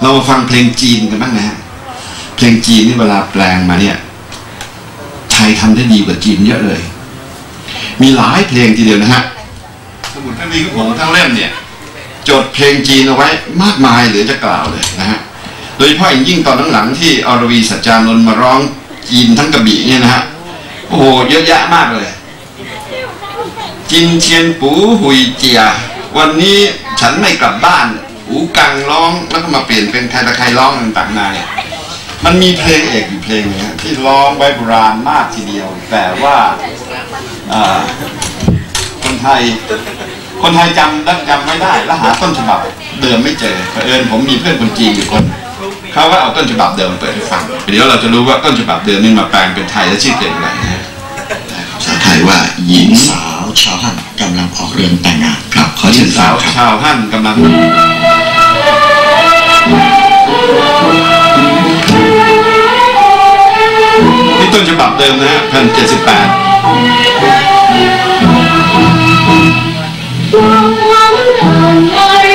เรามาฟังเพลงจีนกันบ้างนะฮะเพลงจีนนี่เวลาแปลงมาเนี่ยไทยทำได้ดีกว่าจีนเยอะเลย มีหลายเพลงทีเดียวนะฮะสมุดพระมีของผมทั้งเล่มเนี่ยจดเพลงจีนเอาไว้มากมายเหลือจะกล่าวเลยนะฮะโดยเฉพาะอย่างยิ่งตอนหลังๆที่อรวีสัจจานนท์มาร้องจีนทั้งกระบี่เนี่ยนะฮะโอ้โหเยอะแยะมากเลยจินเทียนปูหุยเจีย วันนี้ฉันไม่กลับบ้าน หูกังร้องแล้วก็มาเปลี่ยนเป็นใครตะใครร้องต่างๆนาเนี่ยมันมีเพลงเอกอยู่เพลงหนึงฮะที่ร้องไว้โบราณมากทีเดียว แต่ว่าอ่าคนไทย คนไทยจำดัจำไม่ได้แล้วหาต้นฉบับเดิมไม่เจอเผอิญผมมีเพื่อนคนจีนอยู่คนเขาก็เอาต้นฉบับเดิมมาเปิดให้ฟังเดี๋ยวเราจะรู้ว่าต้นฉบับเดิมนี่มาแปลงเป็นไทยและชื่อเพลงอะไรนะฮะภาษาไทยว่าหหญิญิงงสาวชาวฮั่นกำลังออกเรือนแต่งงานครับขอหญิเชิงญสาวครับชาวฮั่นกำลัง เดิมนะพันเจ็ดสิบแปดดวงวันอ่อน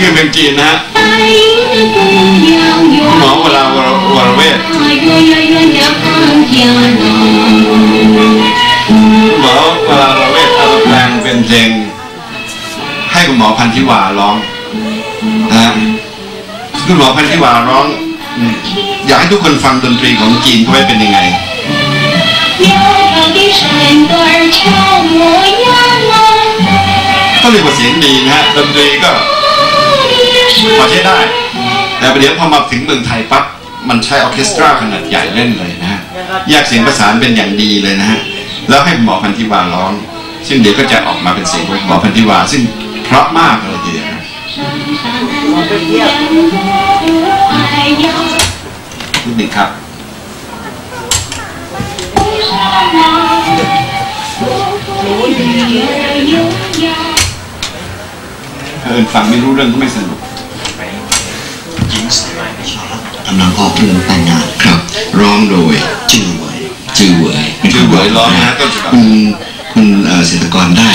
คือเป็นจีนนะหมอเวลาวรวรเวทหมอเวลาวรเวทเอาแปลงเป็นเพลงให้คุณหมอพันธิวาร้องนะคุณหมอพันธิวาร้อง อยากให้ทุกคนฟังดนตรีของจีนเขาเป็นยังไงก็เรียกว่าเสียงดีนะฮะดนตรีก็ พอใช้ได้ แต่ประเดี๋ยวพอมาถึงเมืองไทยปั๊บมันใช้ออเคสตราขนาดใหญ่เล่นเลยนะแยกเสียงประสานเป็นอย่างดีเลยนะฮะแล้วให้หมอพันธิวาร้อง ซึ่งเดี๋ยวก็จะออกมาเป็นเสียงของหมอพันธิวาซึ่งเพราะมากเลยทีเดียวนิดหนึ่งครับเออฟังไม่รู้เรื่องก็ไม่สนุก กำลังออกเรือนแต่งงานครับ ร้องโดยจื่อเหวยจือเหวยจือเหวยร้องนะฮะต้นฉบับคุณคุณเอ่อเศรษฐกรได้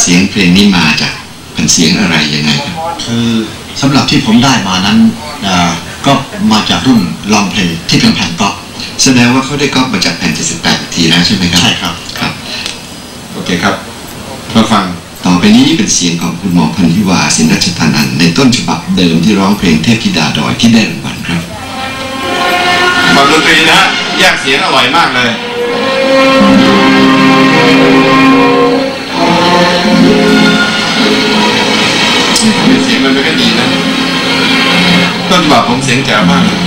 เสียงเพลงนี้มาจากแผ่นเสียงอะไรยังไงครับคือสำหรับที่ผมได้มานั้นอ่าก็มาจากรุ่นลองเพลงที่เป็นแผ่นก๊อปแสดงว่าเขาได้ก๊อปมาจากแผ่น78อีกทีแล้วใช่ไหมครับใช่ครับครับโอเคครับมาฟังต่อไปนี้เป็นเสียงของคุณหมอพันธิวาสินรัชทานันท์ในต้นฉบับเดิมที่ร้องเพลงเทพธิดาดอยที่ได้รางวัลครั บฟังดนตรีนะฮะแยกเสียงอร่อยมากเลยเสียงมันไม่ค่อยดีนะ ต้นแบับผมเสียงแจ๋วมากเลย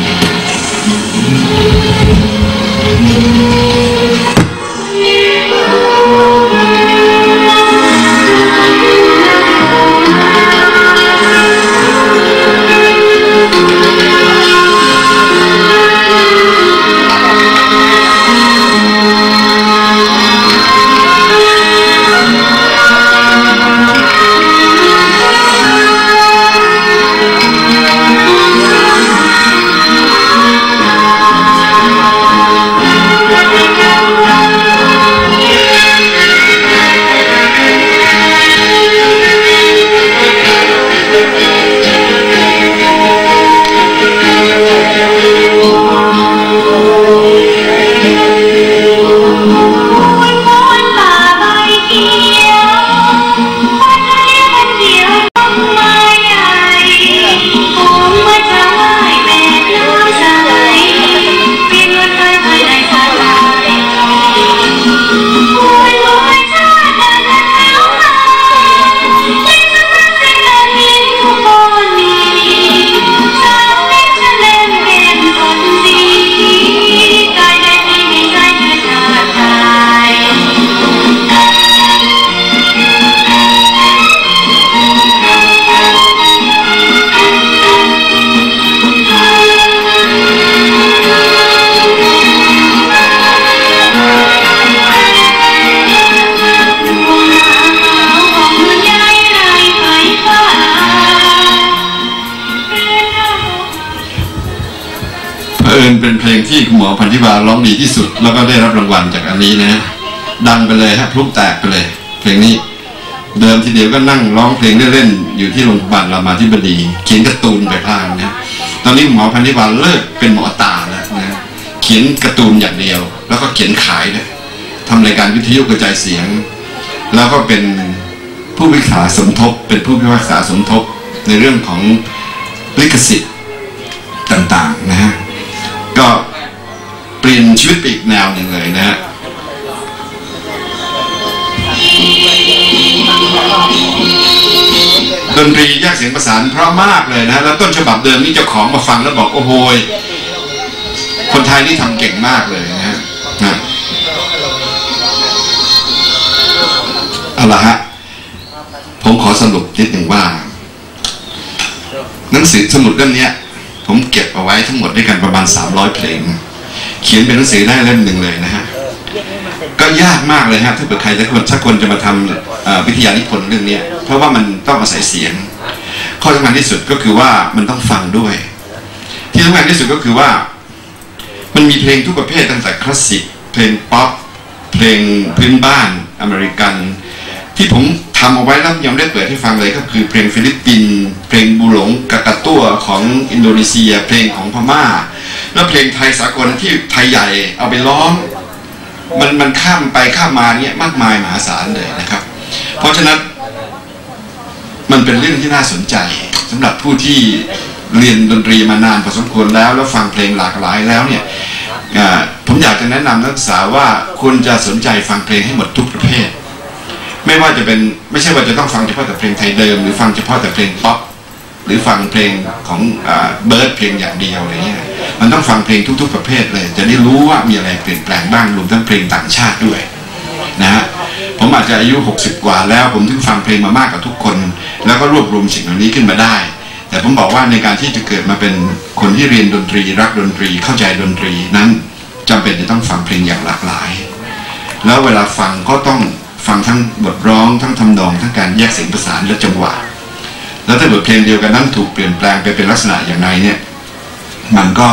ที่คุณหมอพันธิวาร้องดีที่สุด แล้วก็ได้รับรางวัลจากอันนี้นะ ดังไปเลยฮะพลุแตกไปเลย เพลงนี้ เดิมทีเดียวก็นั่งร้องเพลงเล่นๆอยู่ที่โรงพยาบาลรามาธิบดี เขียนการ์ตูนไปพลางนะตอนนี้หมอพันธิวาเลิกเป็นหมอตาแล้วนะเขียนการ์ตูนอย่างเดียว แล้วก็เขียนขายด้วยทำรายการวิทยุกระจายเสียง แล้วก็เป็นผู้พิพากษาสมทบ เป็นผู้พิพากษาสมทบในเรื่องของลิขสิทธิ์ต่างๆนะฮะ ก็เปลี่ยนชีวิตไปอีกแนวหนึ่งเลยนะฮะดนตรีแยกเสียงประสานเพราะมากเลยนะแล้วต้นฉบับเดิมนี่เจ้าของมาฟังแล้วบอกโอ้โหยคนไทยนี่ทำเก่งมากเลยนะฮะเอาละฮะผมขอสรุปนิดหนึ่งว่า หนังสือสมุดเล่มนี้ ผมเก็บเอาไว้ทั้งหมดด้วยกันประมาณ 300 เพลง เขียนเป็นหนังสือได้เล่มหนึ่งเลยนะฮะ ก็ยากมากเลยฮะถ้าเกิดใครสักคนสักคนจะมาทำวิทยานิพนธ์เรื่องนี้เพราะว่ามันต้องอาศัยเสียง ข้อสำคัญที่สุดก็คือว่ามันต้องฟังด้วย ที่สำคัญที่สุดก็คือว่า มันมีเพลงทุกประเภทตั้งแต่คลาสสิกเพลงป๊อปเพลงพื้นบ้านอเมริกัน ที่ผม ทำเอาไว้แล้วยังไม่ได้เปิดให้ฟังเลยก็คือเพลงฟิลิปปินส์เพลง Burung Kakatua ของอินโดนีเซีย เพลงของพม่า แล้วเพลงไทยสากลที่ไทยใหญ่เอาไปร้องมันมันข้ามไปข้ามมาเนี่ยมากมายมหาศาลเลยนะครับ เพราะฉะนั้นมันเป็นเรื่องที่น่าสนใจสำหรับผู้ที่เรียนดนตรีมานานพอสมควรแล้ว แล้วฟังเพลงหลากหลายแล้วเนี่ยผมอยากจะแนะนำนักศึกษาว่าควรจะสนใจฟังเพลงให้หมดทุกประเภท ไม่ว่าจะเป็นไม่ใช่ว่าจะต้องฟังเฉพาะแต่เพลงไทยเดิม หรือฟังเฉพาะแต่เพลงป๊อปหรือฟังเพลงของเบิร์ดเพลงอย่างเดียวอะไรเงี้ยมันต้องฟังเพลงทุก ๆ ประเภทเลย จะได้รู้ว่ามีอะไรเปลี่ยนแปลงบ้างรวมทั้งเพลงต่างชาติด้วยนะฮะผมอาจจะอายุ 60 กว่าแล้วผมถึงฟังเพลงมามากกว่าทุกคน แล้วก็รวบรวมสิ่งเหล่านี้ขึ้นมาได้ แต่ผมบอกว่าในการที่จะเกิดมาเป็นคนที่เรียนดนตรี รักดนตรีเข้าใจดนตรีนั้นจำเป็นจะต้องฟังเพลงอย่างหลากหลาย แล้วเวลาฟังก็ต้อง ฟังทั้งบทร้องทั้งทำนอง ทั้งการแยกเสียงประสานและจังหวะ แล้วถ้าบทเพลงเดียวกันนั้นถูกเปลี่ยนแปลงไปเป็นลักษณะอย่างไรเนี่ยมันก็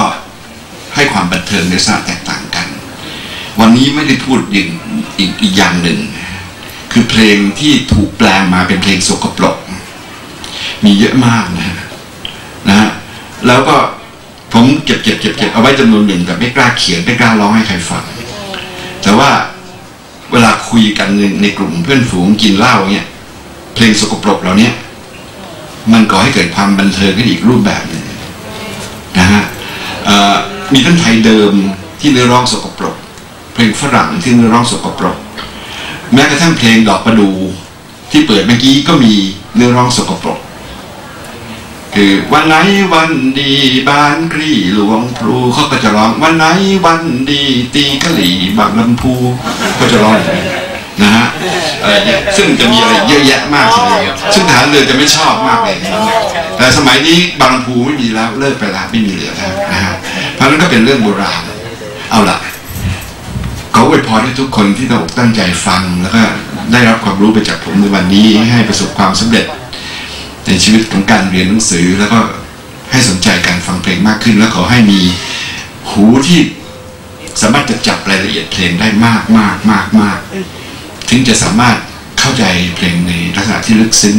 ให้ความบันเทิงในลักษณะแตกต่างกัน วันนี้ไม่ได้พูดอีกอีกอีกอย่างหนึ่ง คือเพลงที่ถูกแปลงมาเป็นเพลงสกปรกมีเยอะมากนะฮะนะฮะแล้วก็ผมเก็บเก็บเก็บเก็บเอาไว้จำนวนหนึ่งแต่ไม่กล้าเขียนไม่กล้าร้องให้ใครฟัง แต่ว่า เวลาคุยกันในในกลุ่มเพื่อนฝูงกินเหล้าเนี่ยเพลงสกปรกเหล่าเนี้ยมันก่อให้เกิดความบันเทิงขึ้นอีกรูปแบบหนึ่งนะฮะเอ่อมีทั้งไทยเดิมที่เนื้อร้องสกปรก เพลงฝรั่งที่เนื้อร้องสกปรก แม้กระทั่งเพลงดอกประดูที่เปิดเมื่อกี้ก็มีเนื้อร้องสกปรก คือวันไหนวันดีบ้านกรีหลวงพลูเขาก็จะร้องวันไหนวันดีตีกะหรี่บางลำพูก็จะร้องนะฮะอะไรเนี่ยซึ่งจะมีอะไรเยอะแยะมากเดียซึ่งทหารเรือจะไม่ชอบมากเลยแต่สมัยนี้บางลำพูไม่มีแล้วเลิกไปแล้วไม่มีเหลือแล้วนะฮะเพราะนั้นก็เป็นเรื่องโบราณเอาล่ะขออวยพรให้ทุกคนที่ตั้งอกตั้งใจฟังแล้วก็ได้รับความรู้ไปจากผมในวันนี้ให้ประสบความสำเร็จ ในชีวิตของการเรียนหนังสือแล้วก็ให้สนใจการฟังเพลงมากขึ้น แล้วขอให้มีหูที่สามารถจะจับรายละเอียดเพลงได้มากมากมากมากถึงจะสามารถเข้าใจเพลงในลักษณะที่ลึกซึ้ง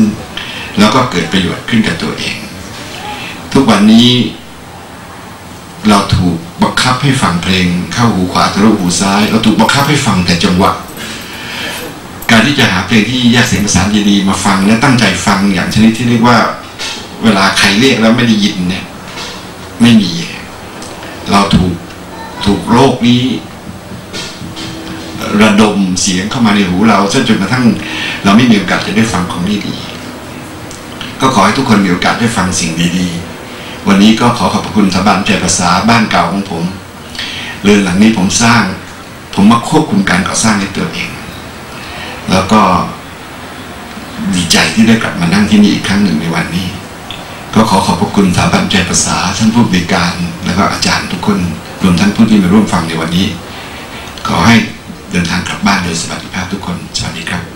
แล้วก็เกิดประโยชน์ขึ้นกับตัวเอง ทุกวันนี้ เราถูกบังคับให้ฟังเพลง เข้าหูขวาทะลุหูซ้าย เราถูกบังคับให้ฟังแต่จังหวะ การที่จะหาเพลงที่แยกเสียงประสานดีๆมาฟังและตั้งใจฟังอย่างชนิดที่เรียกว่า เวลาใครเรียกแล้วไม่ได้ยินเนี่ย ไม่มี เราถูกถูกโรคนี้ ระดมเสียงเข้ามาในหูเราจนจนกระทั่ง เราไม่มีโอกาสจะได้ฟังของดีๆก็ขอให้ทุกคนมีโอกาสได้ฟังสิ่งดีๆ วันนี้ก็ขอขอบคุณสถาบันใจภาษาบ้านเก่าของผมเรือนหลังนี้ผมสร้าง ผมมาควบคุมการก่อสร้างในตัวเอง แล้วก็ดีใจที่ได้กลับมานั่งที่นี่อีกครั้งหนึ่งในวันนี้ ก็ขอขอบพระคุณสถาบันใจภาษาท่านผู้บริการ แล้วก็อาจารย์ทุกคนรวมทั้งผู้ที่มาร่วมฟังในวันนี้ ขอให้เดินทางกลับบ้านโดยสวัสดิภาพทุกคนสวัสดีครับ